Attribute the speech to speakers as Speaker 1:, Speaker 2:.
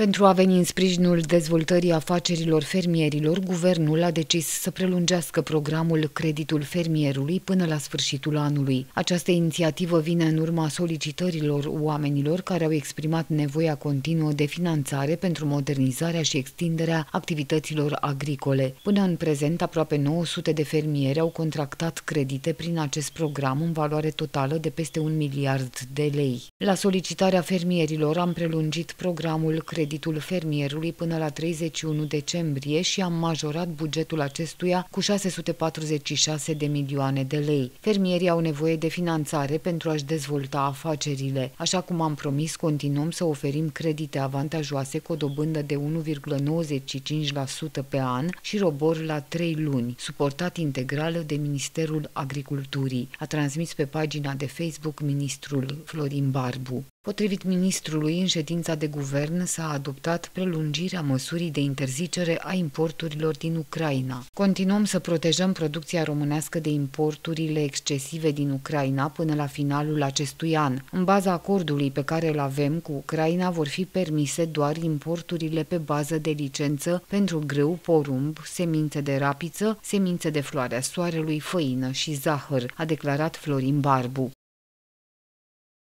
Speaker 1: Pentru a veni în sprijinul dezvoltării afacerilor fermierilor, guvernul a decis să prelungească programul Creditul Fermierului până la sfârșitul anului. Această inițiativă vine în urma solicitărilor oamenilor care au exprimat nevoia continuă de finanțare pentru modernizarea și extinderea activităților agricole. Până în prezent, aproape 900 de fermieri au contractat credite prin acest program în valoare totală de peste un miliard de lei. La solicitarea fermierilor am prelungit programul Creditul creditul fermierului până la 31 decembrie și am majorat bugetul acestuia cu 646 de milioane de lei. Fermierii au nevoie de finanțare pentru a-și dezvolta afacerile. Așa cum am promis, continuăm să oferim credite avantajoase cu o dobândă de 1,95% pe an și robor la 3 luni, suportat integral de Ministerul Agriculturii, a transmis pe pagina de Facebook ministrul Florin Barbu. Potrivit ministrului, în ședința de guvern s-a adoptat prelungirea măsurii de interzicere a importurilor din Ucraina. Continuăm să protejăm producția românească de importurile excesive din Ucraina până la finalul acestui an. În baza acordului pe care îl avem cu Ucraina vor fi permise doar importurile pe bază de licență pentru grâu, porumb, semințe de rapiță, semințe de floarea soarelui, făină și zahăr, a declarat Florin Barbu.